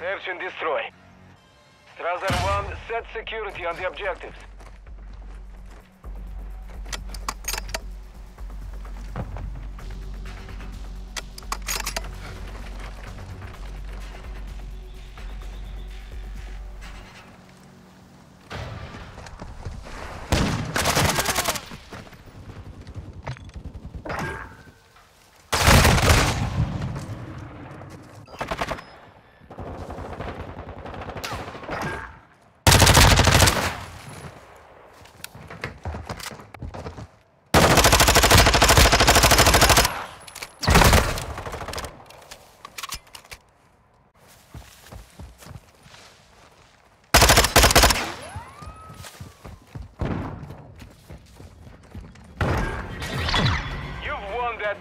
Search and destroy. Strasser 1, set security on the objectives.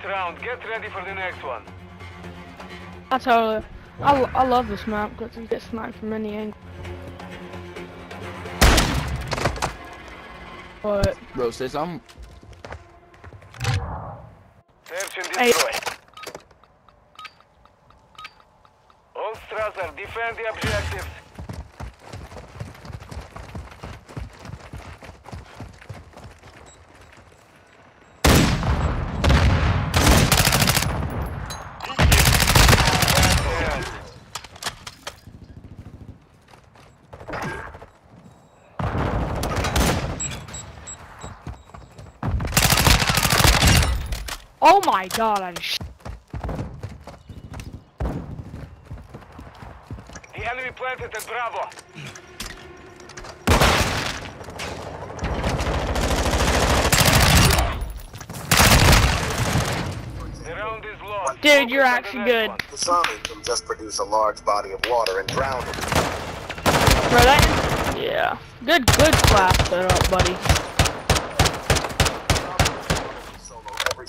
Won that round. Get ready for the next one. I totally. I, I love this map because you get sniped from any angle. But Bro, sis, I'm Search and Hey. destroy. All Strasser, defend the objectives. Oh my god, I just. The enemy planted at Bravo. The round is lost. Dude, you're Focus on the actually good. The Sami can just produce a large body of water and drown it. Bro, that. Yeah. Good, good class setup, buddy.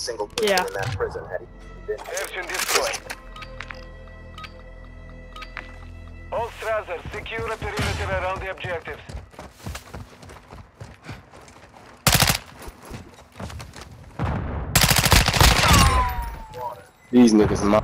Single person Yeah. in that prison had he been Search and destroy. All Strasser, secure a perimeter around the objectives. These niggas my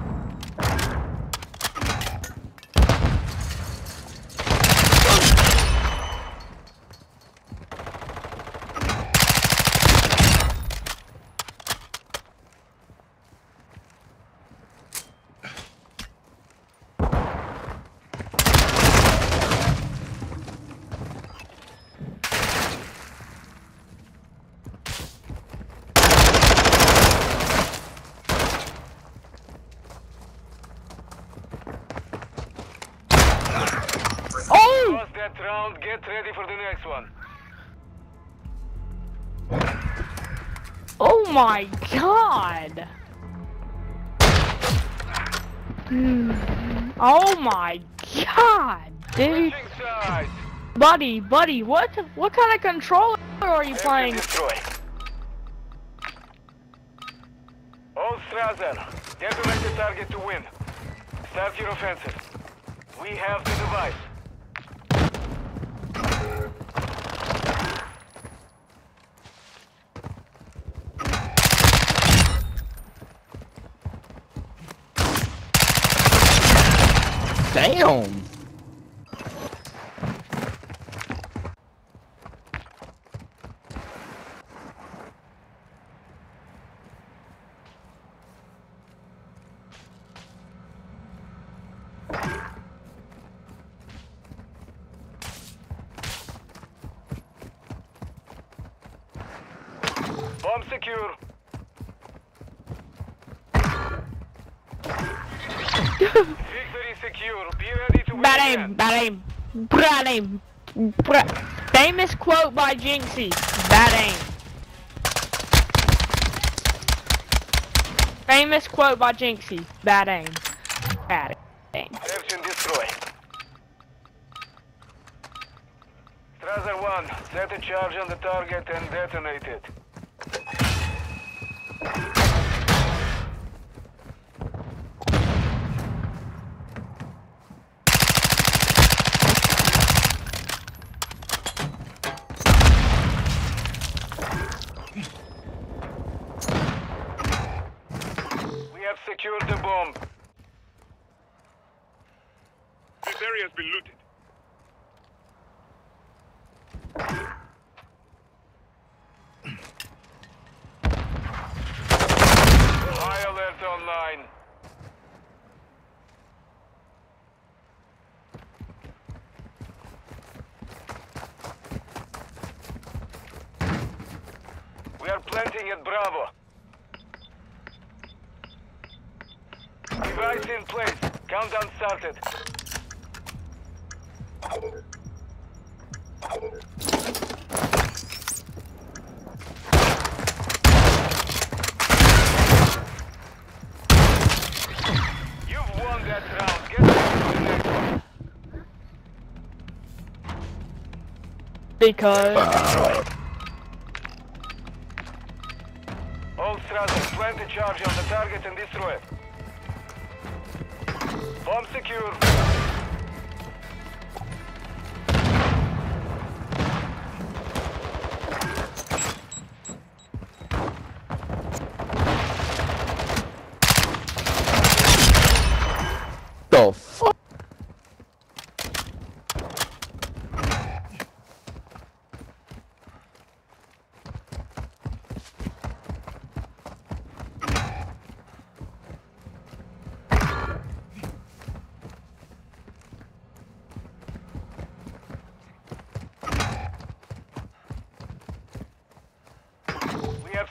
Oh! Lost that round, get ready for the next one. Oh my god! Hmm. Oh my god, dude. Buddy, buddy, what what kind of controller are you playing? destroy. All Strasser, detonate the target to win. Start your offensive. We have the device. Damn. Bomb secure. Secure. Be ready to win Bad aim, bad aim, bad aim, Famous quote by Jinxie. Bad aim. Famous quote by Jinxie. Bad aim. Bad aim. Search and destroy. Strasser 1, set a charge on the target and detonate it. Secured the bomb. has been looted. High alert online. We are planting at Bravo. Device in place. Countdown started. You've won that round. Get ready for the next one. Because All Strasser, plant a charge on the target and destroy it. Bomb secure. The fuck?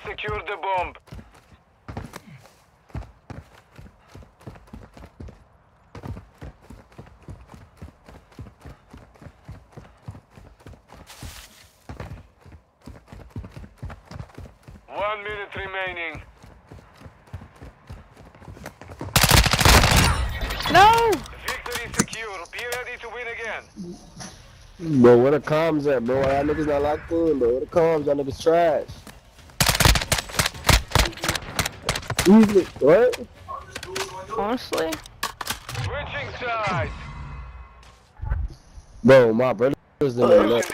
We have secured the bomb. One minute remaining. no. Victory secure. Be ready to win again. Bro, where the comms at, bro? Y'all niggas not locked in, bro. Where the comms? Y'all niggas trash. Easily, what? Honestly, Switching sides. Bro, my brother's in there. Mission Look.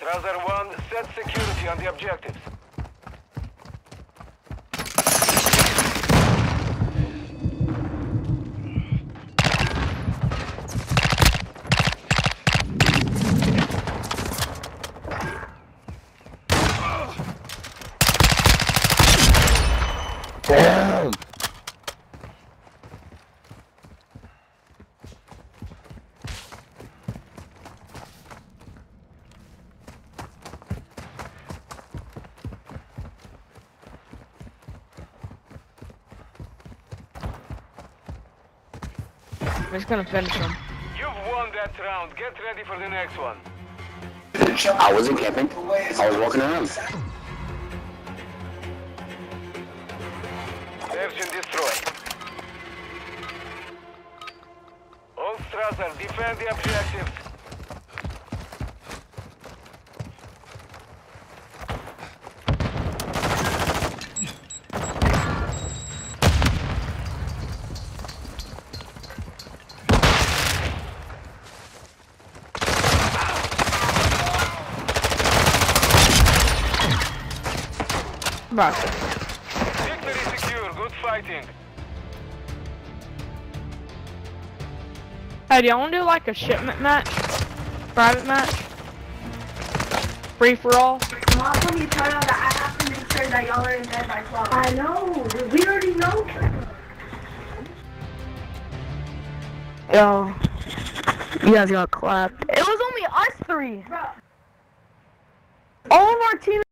Strasser 1, set security on the objectives. I'm just gonna finish him. You've won that round. Get ready for the next one. I wasn't camping. I was walking around. Version destroyed. All Strasser, defend the objectives. Right. Victory secure. Good fighting. Hey, do y'all wanna do like a shipment match? Private match? Free for all? Mom, when you turn on the I have to make sure that y'all are in bed by 12. I know. We already know. Yo. You guys got clapped. It was only us three. Bro. All of our teammates